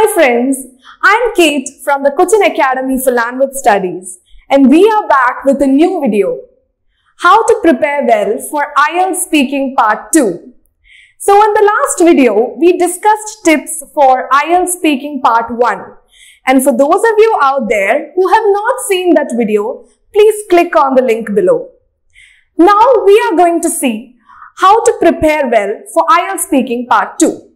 Hi friends, I'm Kate from the Cochin Academy for Language Studies and we are back with a new video. How to prepare well for IELTS speaking part 2. So in the last video, we discussed tips for IELTS speaking part 1. And for those of you out there who have not seen that video, please click on the link below. Now we are going to see how to prepare well for IELTS speaking part 2.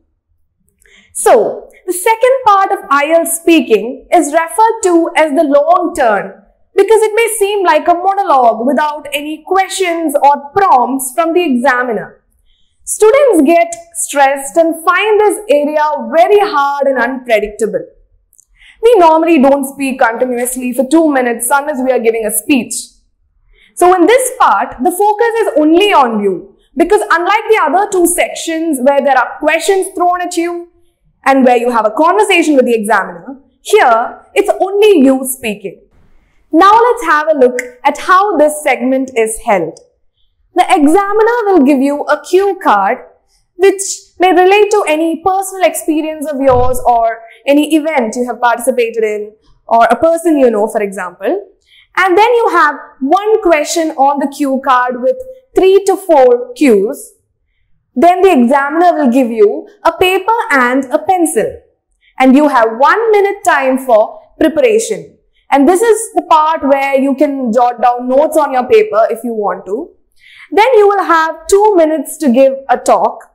So, the second part of IELTS speaking is referred to as the long turn because it may seem like a monologue without any questions or prompts from the examiner. Students get stressed and find this area very hard and unpredictable. We normally don't speak continuously for two minutes unless we are giving a speech. So in this part, the focus is only on you because unlike the other two sections where there are questions thrown at you and where you have a conversation with the examiner, here it's only you speaking. Now let's have a look at how this segment is held. The examiner will give you a cue card which may relate to any personal experience of yours or any event you have participated in or a person you know, for example. And then you have one question on the cue card with three to four cues. Then the examiner will give you a paper and a pencil. And you have one minute time for preparation. And this is the part where you can jot down notes on your paper if you want to. Then you will have two minutes to give a talk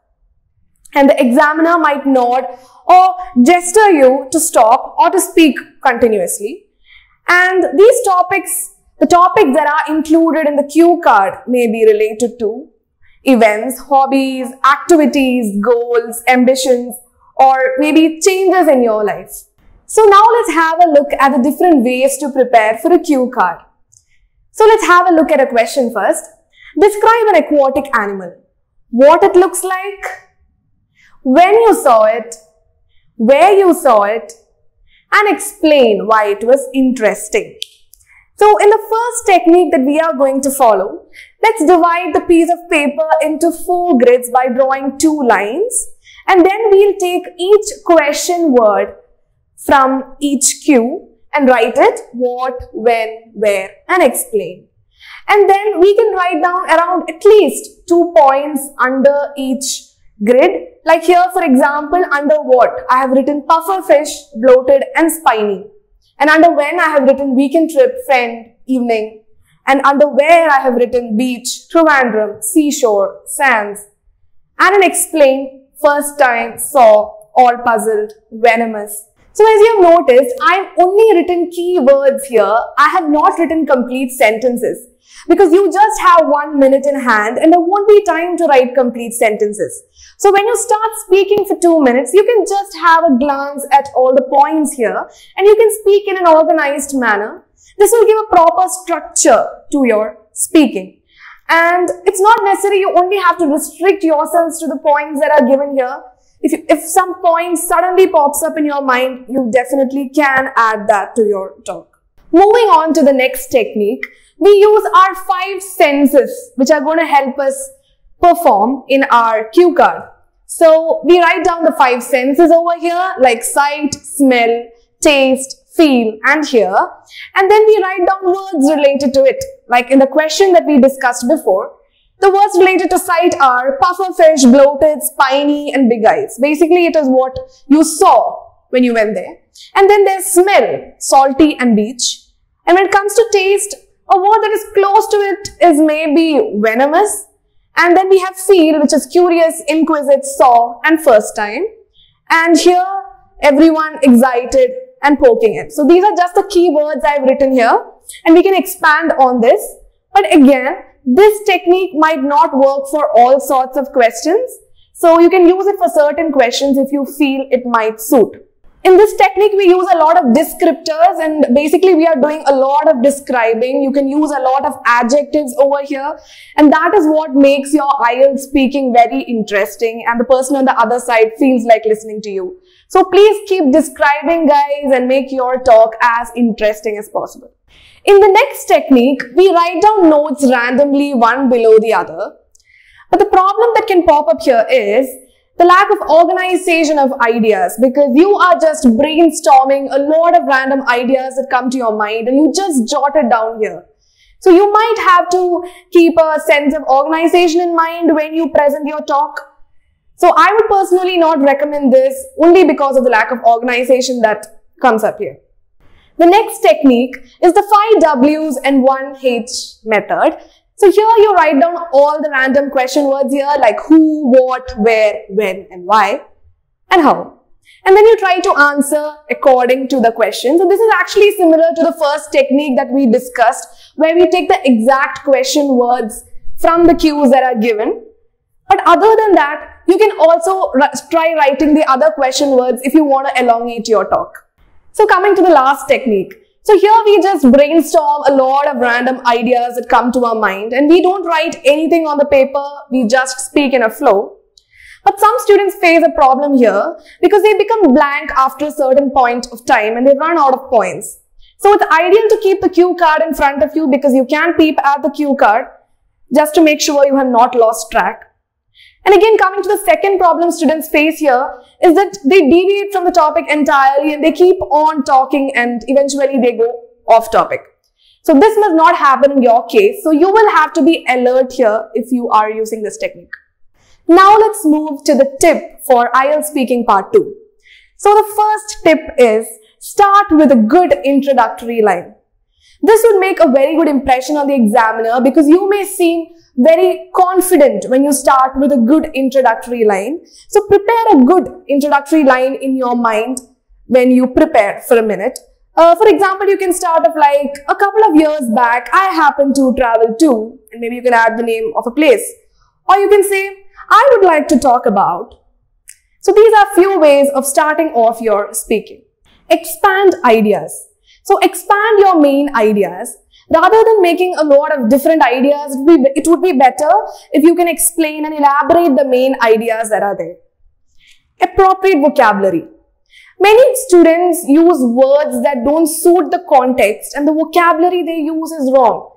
and the examiner might nod or gesture you to stop or to speak continuously. And these topics, the topics that are included in the cue card may be related to events, hobbies, activities, goals, ambitions, or maybe changes in your life. So now let's have a look at the different ways to prepare for a cue card. So let's have a look at a question first. Describe an aquatic animal. What it looks like, when you saw it, where you saw it, and explain why it was interesting. So in the first technique that we are going to follow, let's divide the piece of paper into four grids by drawing two lines. And then we'll take each question word from each cue and write it what, when, where and explain. And then we can write down around at least two points under each grid. Like here, for example, under what? I have written puffer fish, bloated and spiny. And under when I have written weekend trip, friend, evening. And under where I have written beach, Trivandrum, seashore, sands. And an explain, first time, saw, all puzzled, venomous. So as you have noticed, I've only written key words here. I have not written complete sentences because you just have one minute in hand and there won't be time to write complete sentences. So when you start speaking for two minutes, you can just have a glance at all the points here and you can speak in an organized manner. This will give a proper structure to your speaking. And it's not necessary you only have to restrict yourselves to the points that are given here. If, you, if some point suddenly pops up in your mind, you definitely can add that to your talk. Moving on to the next technique, we use our five senses which are going to help us perform in our cue card. So we write down the five senses over here like sight, smell, taste, feel and hear and then we write down words related to it like in the question that we discussed before the words related to sight are pufferfish, bloated, spiny and big eyes. Basically it is what you saw when you went there. And then there's smell, salty and beach. And when it comes to taste, a word that is close to it is maybe venomous. And then we have feel, which is curious, inquisitive, saw, and first time. And here, everyone excited and poking it. So these are just the key words I've written here. And we can expand on this. But again, this technique might not work for all sorts of questions. So you can use it for certain questions if you feel it might suit. In this technique, we use a lot of descriptors and basically we are doing a lot of describing. You can use a lot of adjectives over here and that is what makes your IELTS speaking very interesting and the person on the other side feels like listening to you. So please keep describing guys and make your talk as interesting as possible. In the next technique, we write down notes randomly one below the other. But the problem that can pop up here is the lack of organization of ideas because you are just brainstorming a lot of random ideas that come to your mind and you just jot it down here. So you might have to keep a sense of organization in mind when you present your talk. So I would personally not recommend this only because of the lack of organization that comes up here. The next technique is the 5 W's and 1 H method. So here you write down all the random question words here like who, what, where, when and why and how. And then you try to answer according to the question. So this is actually similar to the first technique that we discussed where we take the exact question words from the cues that are given. But other than that, you can also try writing the other question words if you want to elongate your talk. So coming to the last technique. So here we just brainstorm a lot of random ideas that come to our mind and we don't write anything on the paper, we just speak in a flow. But some students face a problem here because they become blank after a certain point of time and they run out of points. So it's ideal to keep the cue card in front of you because you can peep at the cue card just to make sure you have not lost track. And again, coming to the second problem students face here is that they deviate from the topic entirely and they keep on talking and eventually they go off topic. So this must not happen in your case. So you will have to be alert here if you are using this technique. Now let's move to the tip for IELTS speaking part 2. So the first tip is start with a good introductory line. This would make a very good impression on the examiner because you may seem very confident when you start with a good introductory line. So prepare a good introductory line in your mind when you prepare for a minute. Uh, for example, you can start off like a couple of years back, I happened to travel to, and maybe you can add the name of a place. Or you can say, I would like to talk about. So these are few ways of starting off your speaking. Expand ideas. So expand your main ideas Rather than making a lot of different ideas, it would, be, it would be better if you can explain and elaborate the main ideas that are there. Appropriate vocabulary. Many students use words that don't suit the context and the vocabulary they use is wrong.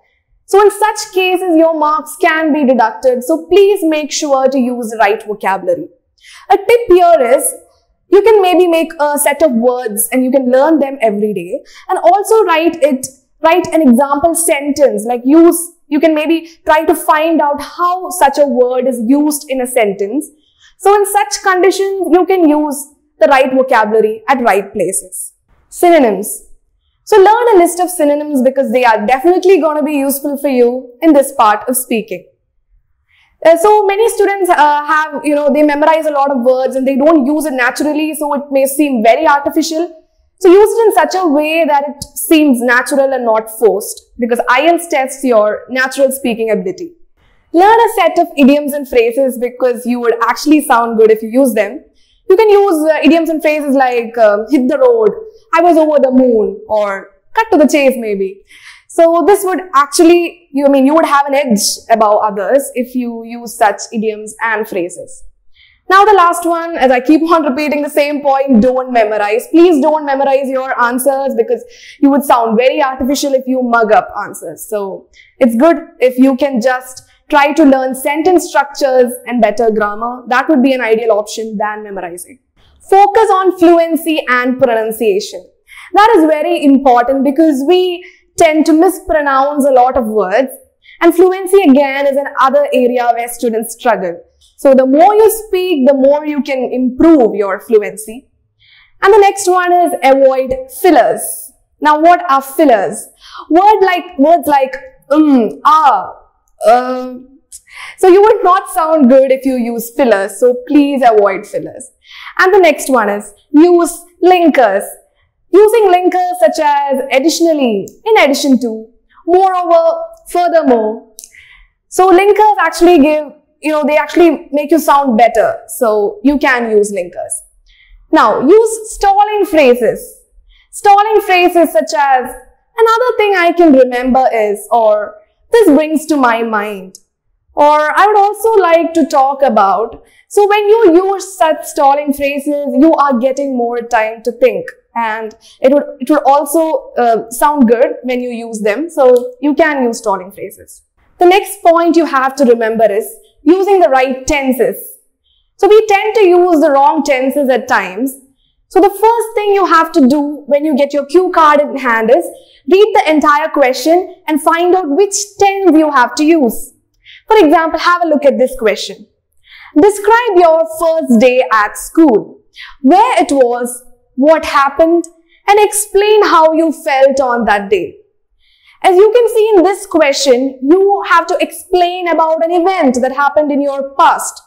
So in such cases, your marks can be deducted. So please make sure to use the right vocabulary. A tip here is you can maybe make a set of words and you can learn them every day and also write it write an example sentence, like use, you can maybe try to find out how such a word is used in a sentence. So in such conditions, you can use the right vocabulary at right places. Synonyms. So learn a list of synonyms because they are definitely going to be useful for you in this part of speaking. Uh, so many students uh, have, you know, they memorize a lot of words and they don't use it naturally, so it may seem very artificial. So use it in such a way that it seems natural and not forced because IELTS tests your natural speaking ability. Learn a set of idioms and phrases because you would actually sound good if you use them. You can use uh, idioms and phrases like uh, hit the road, I was over the moon or cut to the chase maybe. So this would actually, you I mean, you would have an edge above others if you use such idioms and phrases. Now the last one, as I keep on repeating the same point, don't memorize. Please don't memorize your answers because you would sound very artificial if you mug up answers. So it's good if you can just try to learn sentence structures and better grammar. That would be an ideal option than memorizing. Focus on fluency and pronunciation. That is very important because we tend to mispronounce a lot of words and fluency again is another area where students struggle. So the more you speak, the more you can improve your fluency. And the next one is avoid fillers. Now what are fillers? Word like, words like um, ah, uh, so you would not sound good if you use fillers. So please avoid fillers. And the next one is use linkers. Using linkers such as additionally, in addition to, moreover, furthermore. So linkers actually give you know, they actually make you sound better. So you can use linkers. Now, use stalling phrases. Stalling phrases such as, another thing I can remember is, or this brings to my mind, or I would also like to talk about. So when you use such stalling phrases, you are getting more time to think and it would, it would also uh, sound good when you use them. So you can use stalling phrases. The next point you have to remember is using the right tenses. So we tend to use the wrong tenses at times. So the first thing you have to do when you get your cue card in hand is read the entire question and find out which tense you have to use. For example, have a look at this question. Describe your first day at school, where it was, what happened, and explain how you felt on that day. As you can see in this question, you have to explain about an event that happened in your past.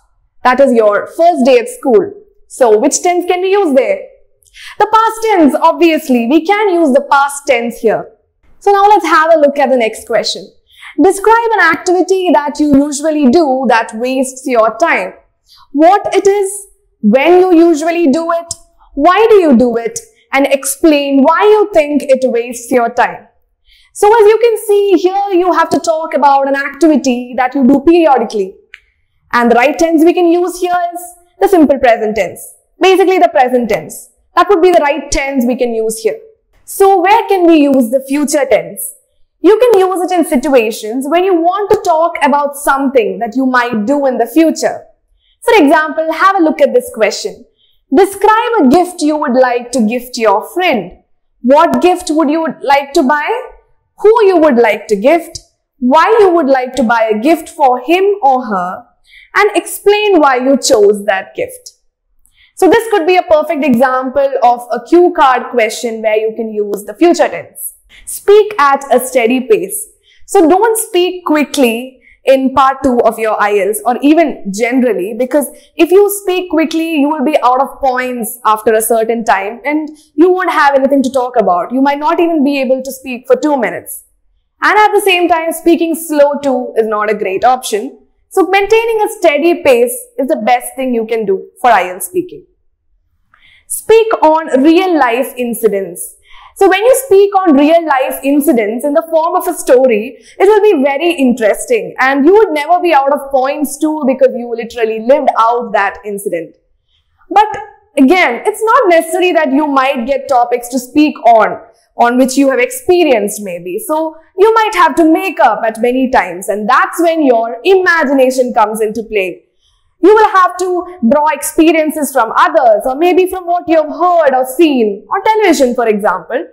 That is your first day at school. So which tense can we use there? The past tense, obviously, we can use the past tense here. So now let's have a look at the next question. Describe an activity that you usually do that wastes your time. What it is, when you usually do it, why do you do it, and explain why you think it wastes your time. So as you can see here, you have to talk about an activity that you do periodically. And the right tense we can use here is the simple present tense. Basically the present tense. That would be the right tense we can use here. So where can we use the future tense? You can use it in situations when you want to talk about something that you might do in the future. For example, have a look at this question. Describe a gift you would like to gift your friend. What gift would you like to buy? Who you would like to gift? Why you would like to buy a gift for him or her? And explain why you chose that gift. So this could be a perfect example of a cue card question where you can use the future tense. Speak at a steady pace. So don't speak quickly in part two of your IELTS or even generally because if you speak quickly, you will be out of points after a certain time and you won't have anything to talk about. You might not even be able to speak for two minutes. And at the same time, speaking slow too is not a great option. So maintaining a steady pace is the best thing you can do for IELTS speaking. Speak on real life incidents. So when you speak on real life incidents in the form of a story, it will be very interesting and you would never be out of points too because you literally lived out that incident. But again, it's not necessary that you might get topics to speak on, on which you have experienced maybe. So you might have to make up at many times and that's when your imagination comes into play. You will have to draw experiences from others or maybe from what you have heard or seen on television, for example.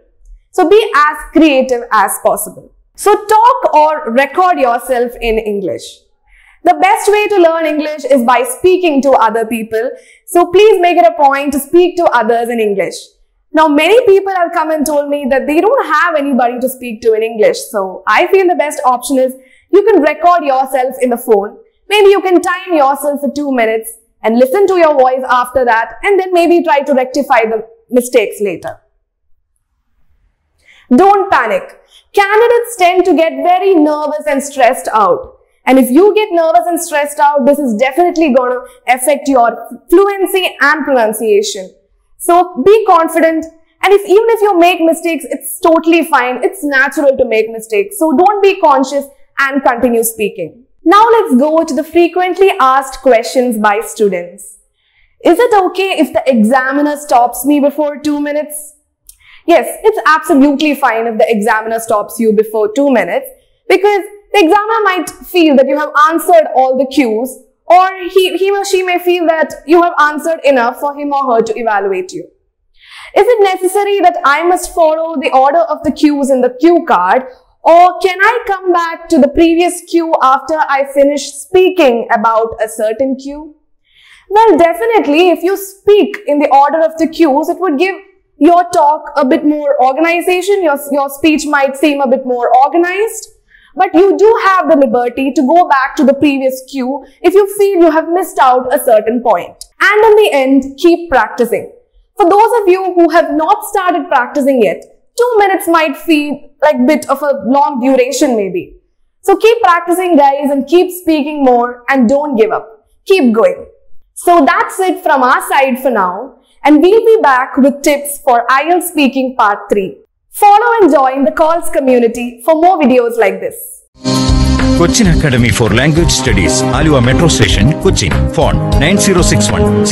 So be as creative as possible. So talk or record yourself in English. The best way to learn English is by speaking to other people. So please make it a point to speak to others in English. Now, many people have come and told me that they don't have anybody to speak to in English. So I feel the best option is you can record yourself in the phone Maybe you can time yourself for two minutes and listen to your voice after that and then maybe try to rectify the mistakes later. Don't panic. Candidates tend to get very nervous and stressed out. And if you get nervous and stressed out, this is definitely going to affect your fluency and pronunciation. So be confident. And if even if you make mistakes, it's totally fine. It's natural to make mistakes. So don't be conscious and continue speaking. Now let's go to the frequently asked questions by students. Is it okay if the examiner stops me before two minutes? Yes, it's absolutely fine if the examiner stops you before two minutes because the examiner might feel that you have answered all the cues or he, he or she may feel that you have answered enough for him or her to evaluate you. Is it necessary that I must follow the order of the cues in the cue card or can I come back to the previous cue after I finish speaking about a certain cue? Well, definitely, if you speak in the order of the cues, it would give your talk a bit more organization. Your, your speech might seem a bit more organized. But you do have the liberty to go back to the previous cue if you feel you have missed out a certain point. And in the end, keep practicing. For those of you who have not started practicing yet, two minutes might feel like bit of a long duration maybe. So keep practicing guys and keep speaking more and don't give up. Keep going. So that's it from our side for now and we'll be back with tips for IELTS speaking part 3. Follow and join the CALS community for more videos like this. Cochin Academy for Language Studies, Aluva Metro Station, Cochin. Phone 9061